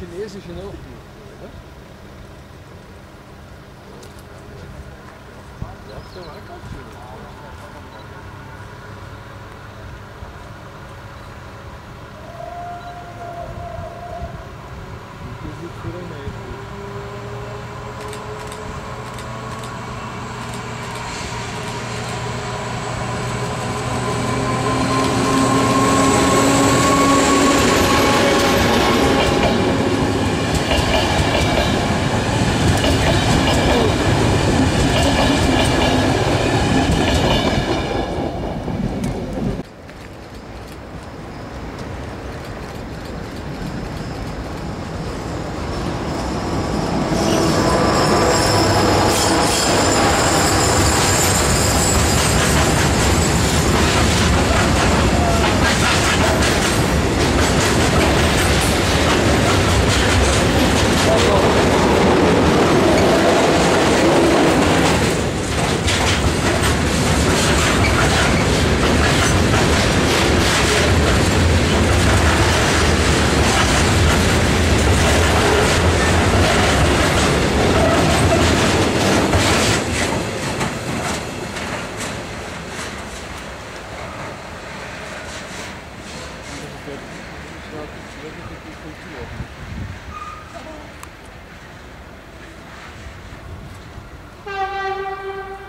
dieser chinesische ne? Ja, Você vai falar menor?